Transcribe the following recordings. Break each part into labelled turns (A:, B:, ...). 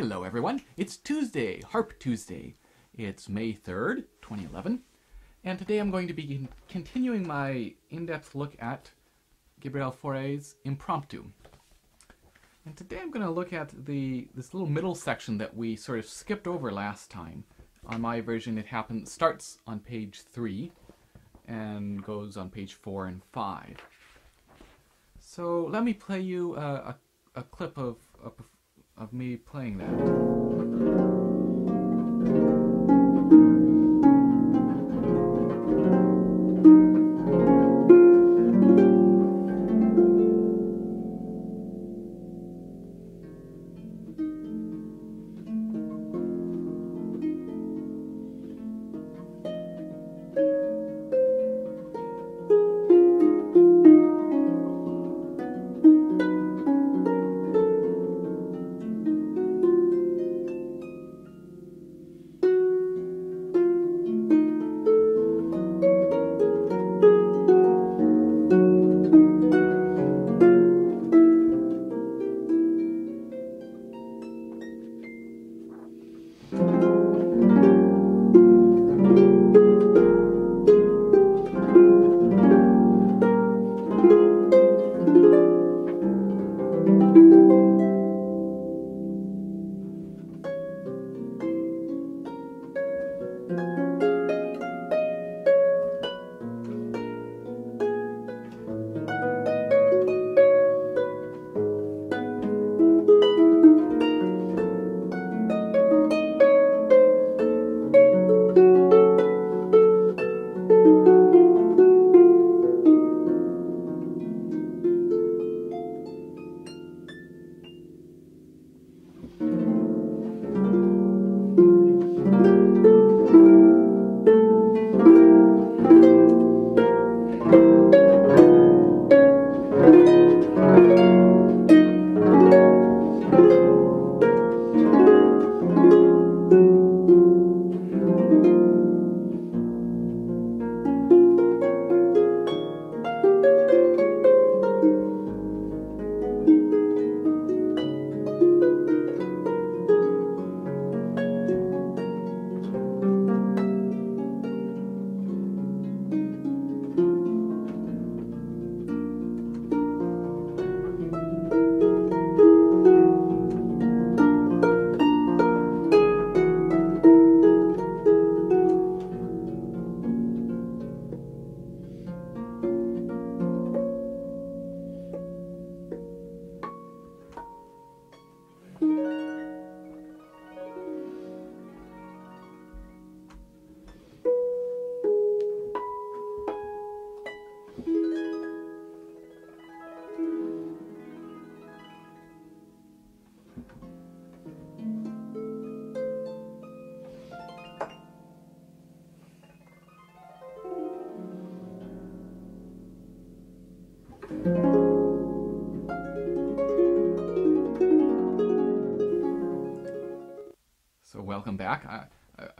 A: Hello, everyone. It's Tuesday, Harp Tuesday. It's May 3rd, 2011. And today I'm going to be continuing my in depth look at Gabriel Fauré's Impromptu. And today I'm going to look at the this little middle section that we sort of skipped over last time. On my version, it happens starts on page 3 and goes on page 4 and 5. So let me play you a, a, a clip of, of, of me playing that.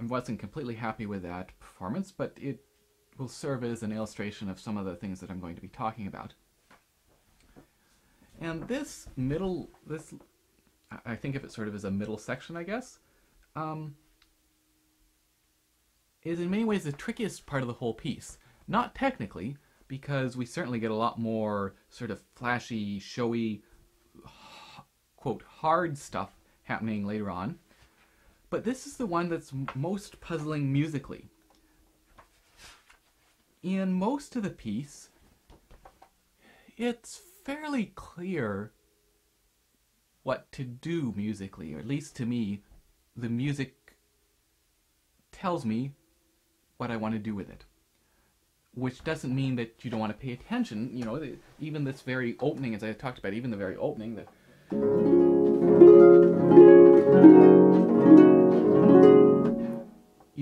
A: Wasn't completely happy with that performance, but it will serve as an illustration of some of the things that I'm going to be talking about. And this middle, this, I think of it sort of as a middle section, I guess, um, is in many ways the trickiest part of the whole piece. Not technically, because we certainly get a lot more sort of flashy, showy, quote, hard stuff happening later on. But this is the one that's most puzzling musically. In most of the piece, it's fairly clear what to do musically, or at least to me, the music tells me what I want to do with it. Which doesn't mean that you don't want to pay attention. You know, even this very opening, as I talked about, even the very opening, the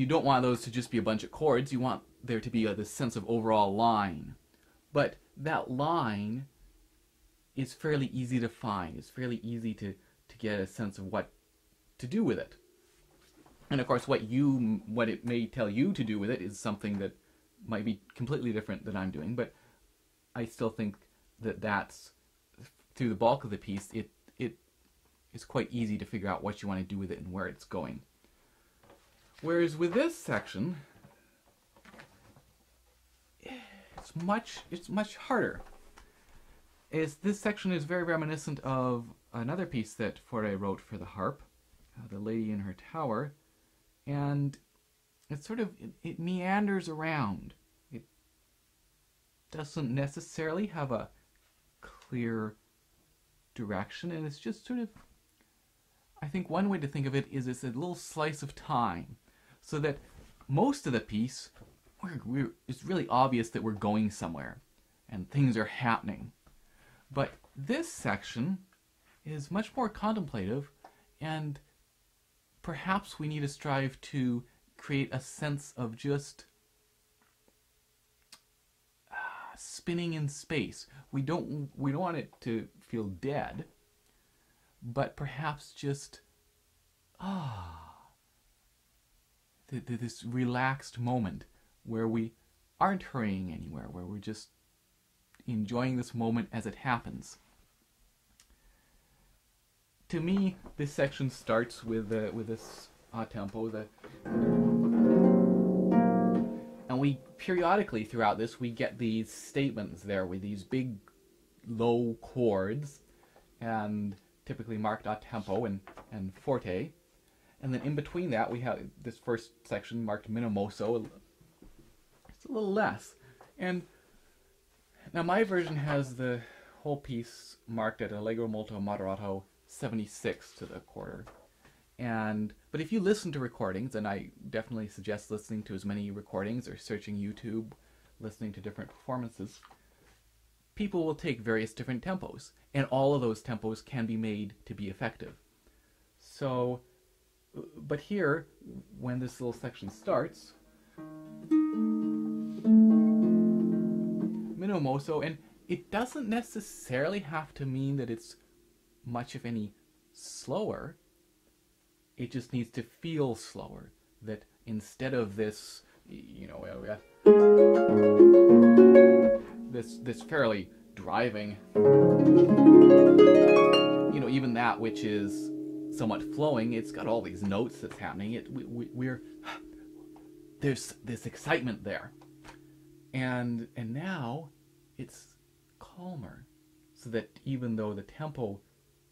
A: you don't want those to just be a bunch of chords. You want there to be a, this sense of overall line. But that line is fairly easy to find. It's fairly easy to, to get a sense of what to do with it. And of course, what you what it may tell you to do with it is something that might be completely different than I'm doing. But I still think that that's through the bulk of the piece. It it it's quite easy to figure out what you want to do with it and where it's going. Whereas with this section, it's much it's much harder. Is this section is very reminiscent of another piece that Fauré wrote for the harp, uh, "The Lady in Her Tower," and it sort of it, it meanders around. It doesn't necessarily have a clear direction, and it's just sort of. I think one way to think of it is it's a little slice of time, so that most of the piece, we're, we're, it's really obvious that we're going somewhere, and things are happening. But this section is much more contemplative, and perhaps we need to strive to create a sense of just uh, spinning in space. We don't we don't want it to feel dead, but perhaps just this relaxed moment where we aren't hurrying anywhere, where we're just enjoying this moment as it happens. To me, this section starts with uh, with this a tempo that and we periodically throughout this we get these statements there with these big low chords and typically marked a tempo and, and forte and then in between that we have this first section marked meno mosso it's a little less. And now my version has the whole piece marked at allegro molto moderato 76 to the quarter. And but if you listen to recordings, and I definitely suggest listening to as many recordings or searching YouTube, listening to different performances, people will take various different tempos, and all of those tempos can be made to be effective. So, but here, when this little section starts, Meno mosso, and it doesn't necessarily have to mean that it's much, if any, slower it just needs to feel slower. That instead of this, you know, uh, uh, this this fairly driving, you know, even that which is somewhat flowing, it's got all these notes that's happening. It we, we, we're there's this excitement there, and and now it's calmer, so that even though the tempo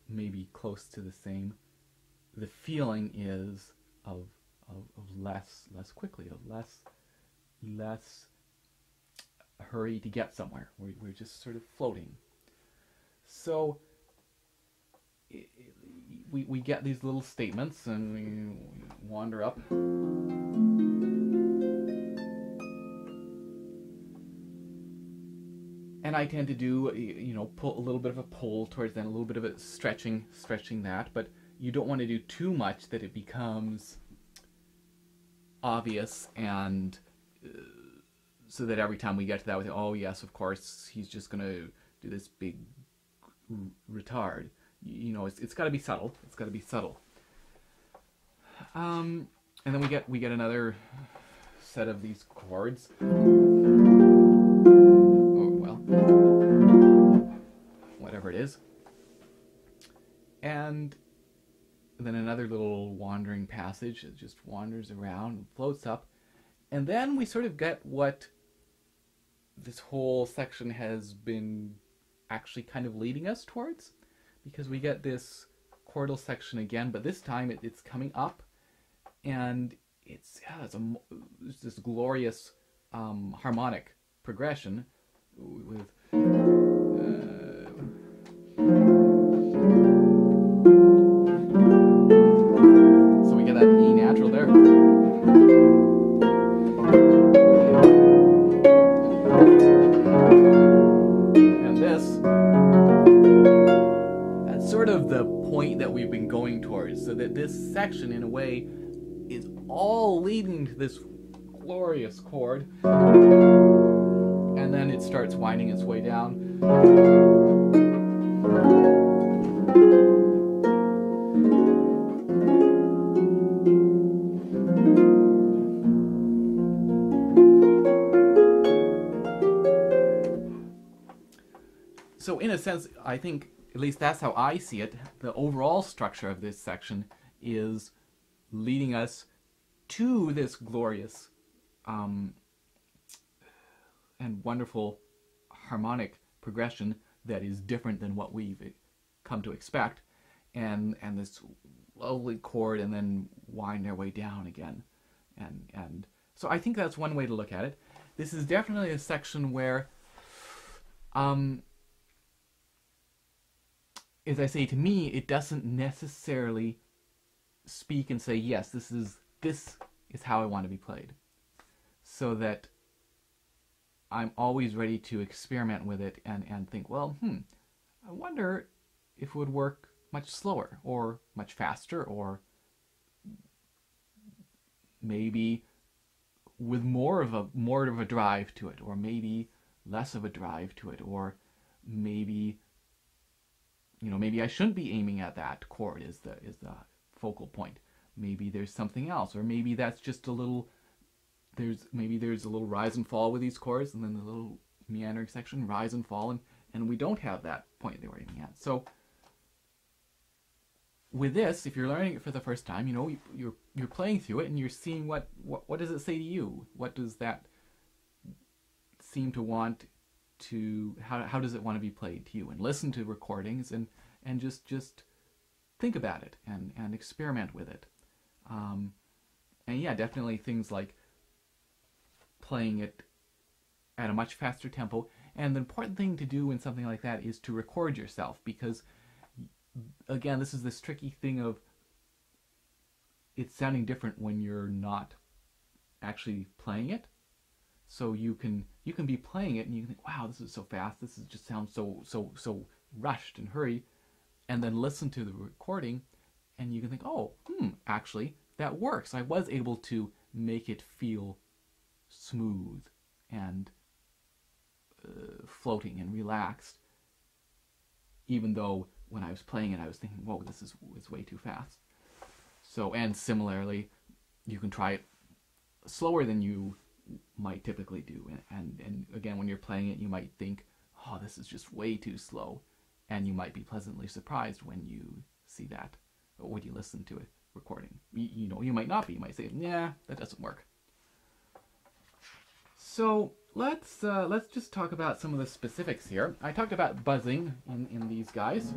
A: may be close to the same, the feeling is of, of, of less less quickly, of less less hurry to get somewhere. We're, we're just sort of floating. So we, we get these little statements and we wander up. And I tend to do, you know, pull a little bit of a pull towards then, a little bit of a stretching, stretching that. But you don't want to do too much that it becomes obvious and uh, so that every time we get to that, think, oh yes, of course, he's just going to do this big retard. You, know, it's, it's got to be subtle. It's got to be subtle. Um, and then we get we get another set of these chords. Oh well, whatever it is. And then another little wandering passage that just wanders around and floats up. And then we sort of get what this whole section has been actually kind of leading us towards. Because we get this chordal section again, but this time it, it's coming up and it's, yeah, it's, a, it's this glorious um, harmonic progression with. Uh, that we've been going towards, so that this section, in a way, is all leading to this glorious chord. And then it starts winding its way down. So in a sense, I think at least that's how I see it, the overall structure of this section is leading us to this glorious um, and wonderful harmonic progression that is different than what we've come to expect, and and this lovely chord, and then wind their way down again, and and so I think that's one way to look at it. This is definitely a section where, um, as I say, to me, it doesn't necessarily speak and say, yes, this is this is how I want to be played, so that I'm always ready to experiment with it and and think, well, hmm, I wonder if it would work much slower or much faster or maybe with more of a more of a drive to it or maybe less of a drive to it or maybe you know maybe I shouldn't be aiming at that chord is the is the focal point maybe there's something else or maybe that's just a little there's maybe there's a little rise and fall with these chords and then the little meandering section rise and fall and and we don't have that point that we're aiming at so with this, if you're learning it for the first time, you know you're you're playing through it and you're seeing what what what does it say to you? What does that seem to want to how how does it want to be played to you? And listen to recordings and and just just think about it and and experiment with it. Um, and yeah, definitely things like playing it at a much faster tempo. And the important thing to do in something like that is to record yourself because again, this is this tricky thing of it's sounding different when you're not actually playing it. So you can you can be playing it and you can think, wow, this is so fast. This is just sounds so so so rushed and hurried, and then listen to the recording, and you can think, oh, hmm, actually that works. I was able to make it feel smooth and uh, floating and relaxed, even though when I was playing it, I was thinking, whoa, this is, is way too fast. So, and similarly, you can try it slower than you might typically do. And, and, and again, when you're playing it, you might think, oh, this is just way too slow. And you might be pleasantly surprised when you see that, or when you listen to a recording. You, you know, you might not be. You might say, yeah, that doesn't work. So let's uh, let's just talk about some of the specifics here. I talked about buzzing in, in these guys.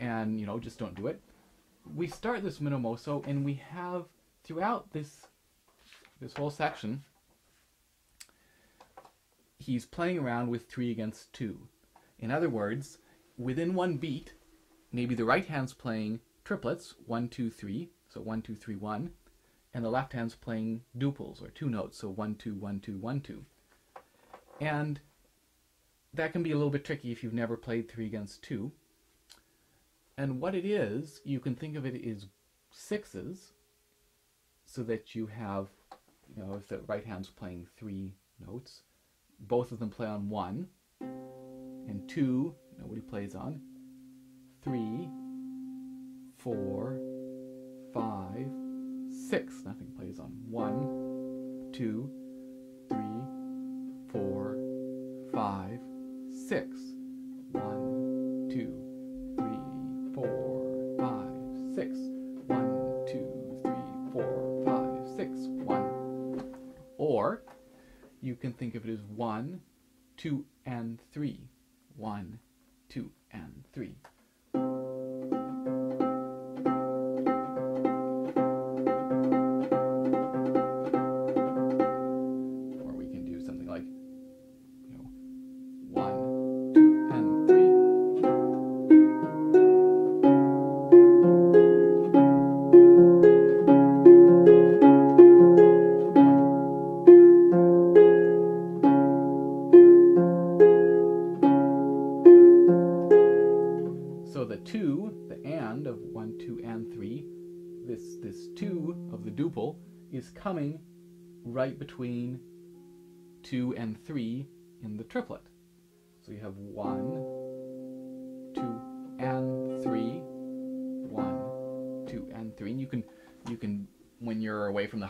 A: And, you know, just don't do it. We start this meno and we have throughout this this whole section he's playing around with 3 against 2. In other words, within one beat, maybe the right hand's playing triplets, one, two, three, so one, two, three, one, and the left hand's playing duples or two notes, so one, two, one, two, one, two. And that can be a little bit tricky if you've never played three against two. And what it is, you can think of it as sixes, so that you have, you know, if the right hand's playing three notes, both of them play on one, and two, nobody plays on, three, four, five, six. Nothing plays on one, two, three, four, five, six. think of it as 1, 2, and 3. 1,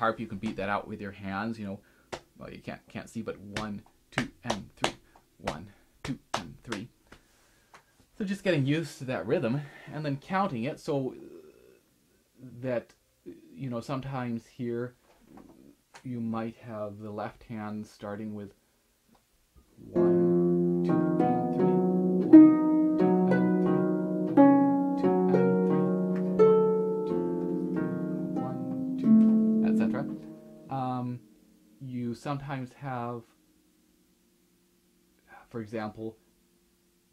A: harp, you can beat that out with your hands, you know, well, you can't, can't see, but 1, 2, and 3, 1, 2, and 3. So just getting used to that rhythm and then counting it so that you know sometimes here you might have the left hand starting with one, two, sometimes have, for example,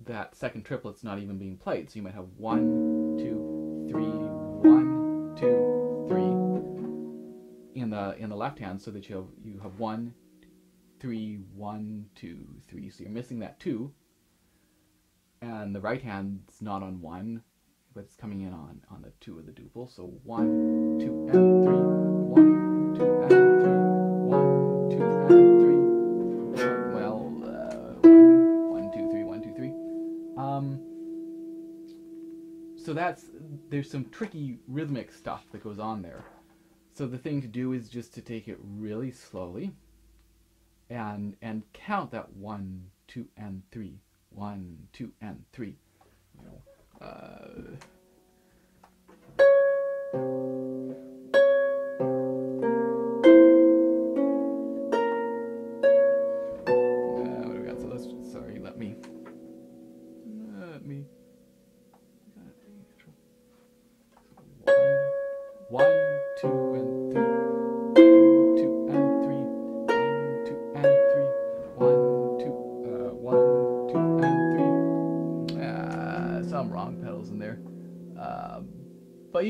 A: that second triplet's not even being played. So you might have one, two, three, one, two, three in the in the left hand, so that you have you have one, three, one, two, three. So you're missing that two. And the right hand's not on one, but it's coming in on on the two of the duple. So one, two, and three, there's some tricky rhythmic stuff that goes on there. So the thing to do is just to take it really slowly and and count that one, two, and three. One, two, and three. You know, uh,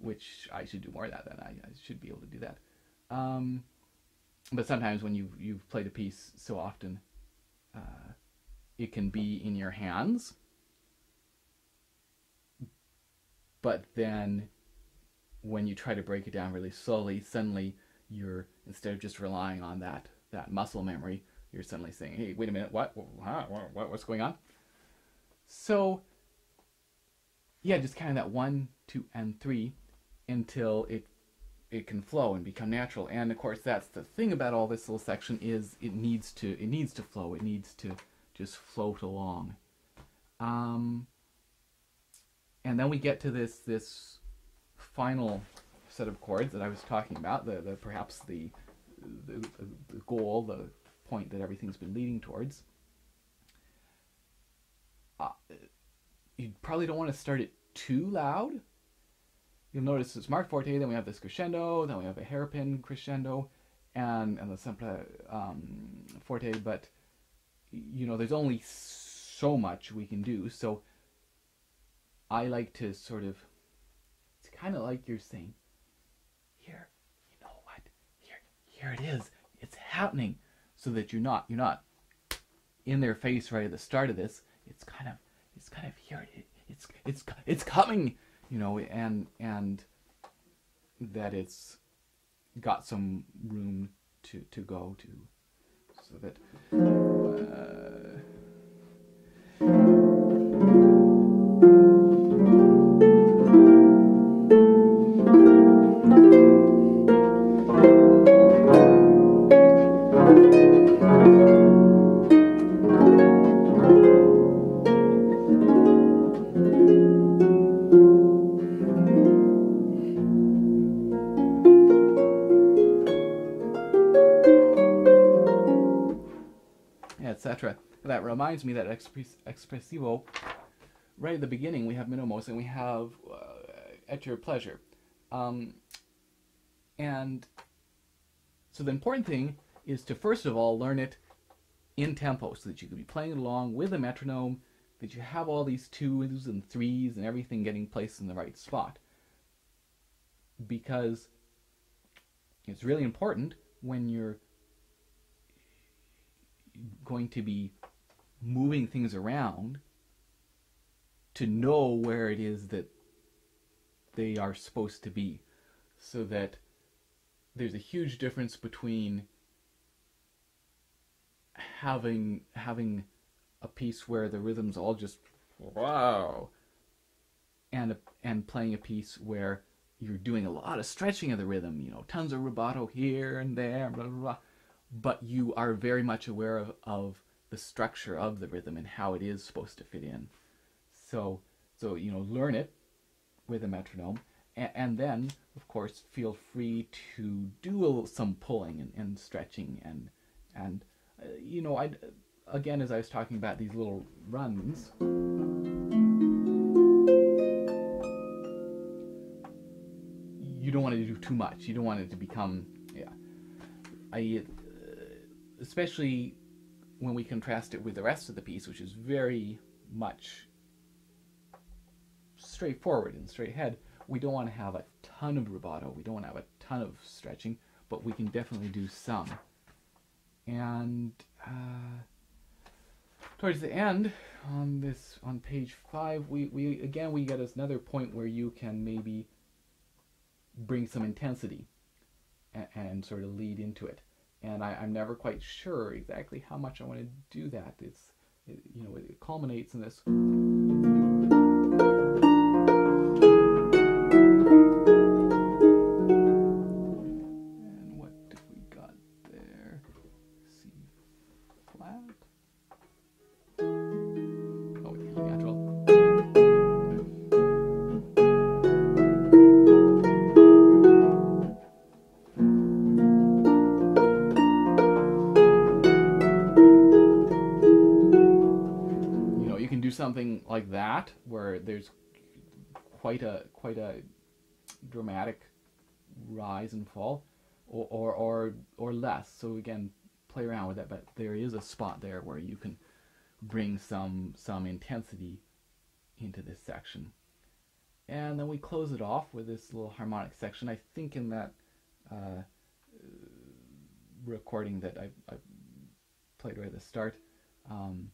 A: which I should do more of that. Then I, I should be able to do that. Um, but sometimes when you you've played a piece so often, uh, it can be in your hands. But then when you try to break it down really slowly, suddenly you're instead of just relying on that that muscle memory, you're suddenly saying, "Hey, wait a minute, what? What, what what's going on?" So yeah, just kind of that one, two, and three until it it can flow and become natural. And of course, that's the thing about all this little section is it needs to it needs to flow. It needs to just float along. Um, and then we get to this this final set of chords that I was talking about. The, the perhaps the, the the goal, the point that everything's been leading towards. Uh, you probably don't want to start it too loud. You'll notice it's marked forte, then we have this crescendo, then we have a hairpin crescendo, and and the sempre um, forte. But you know, there's only so much we can do. So I like to sort of. It's kind of like you're saying, here, you know what? Here, here it is. It's happening, so that you're not you're not in their face right at the start of this. It's kind of it's kind of here. It, it's it's it's coming, you know, and and that it's got some room to to go to, so that. Uh, reminds me that expres- expressivo, right at the beginning, we have meno mosso and we have uh, at your pleasure. Um, and so the important thing is to first of all learn it in tempo so that you can be playing along with a metronome, that you have all these twos and threes and everything getting placed in the right spot. Because it's really important when you're going to be moving things around to know where it is that they are supposed to be so that there's a huge difference between having having a piece where the rhythm's all just wow and a, and playing a piece where you're doing a lot of stretching of the rhythm you know tons of rubato here and there blah, blah, blah, but you are very much aware of, of the structure of the rhythm and how it is supposed to fit in. So so you know learn it with a metronome and, and then of course feel free to do some pulling and, and stretching and and uh, you know I again as I was talking about these little runs you don't want to do too much. You don't want it to become yeah. I uh, especially when we contrast it with the rest of the piece which is very much straightforward and straight ahead we don't want to have a ton of rubato. We don't want to have a ton of stretching, but we can definitely do some. And uh, towards the end, on this on page five, we, we again we get another point where you can maybe bring some intensity and, and sort of lead into it. And I, am never quite sure exactly how much I want to do that. It's it, you know it culminates in this. Something like that where there's quite a quite a dramatic rise and fall or or or, or less. So again play around with that but there is a spot there where you can bring some some intensity into this section. And then we close it off with this little harmonic section. I think in that uh, recording that I, I played right at the start um,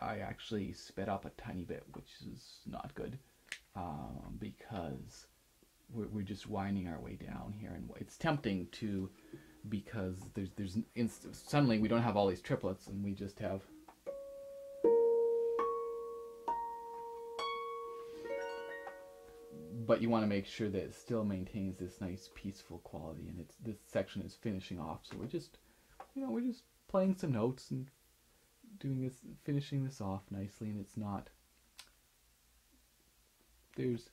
A: I actually sped up a tiny bit, which is not good um, because we're, we're, just winding our way down here, and it's tempting to because there's there's suddenly we don't have all these triplets, and we just have. But you want to make sure that it still maintains this nice peaceful quality, and it's this section is finishing off. So we're just, you know, we're just playing some notes and doing this, finishing this off nicely, and it's not. There's,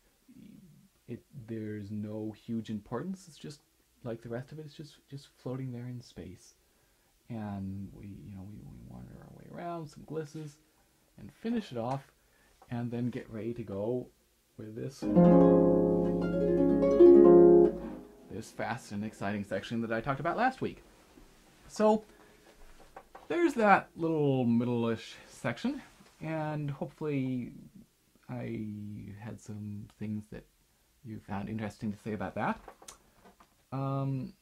A: it. There's no huge importance. It's just like the rest of it. It's just just floating there in space, and we, you know, we, we wander our way around some glisses, and finish it off, and then get ready to go with this this fast and exciting section that I talked about last week. So there's that little middle-ish section, and hopefully I had some things that you found interesting to say about that. Um,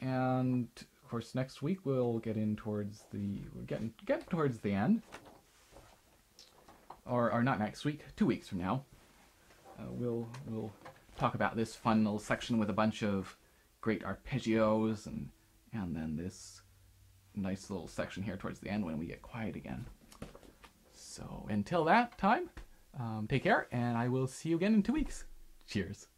A: and of course, next week we'll get in towards the we're getting getting towards the end, or or not next week, two weeks from now. Uh, we'll we'll talk about this fun little section with a bunch of great arpeggios and and then this nice little section here towards the end when we get quiet again. So until that time, um, take care, and I will see you again in two weeks. Cheers.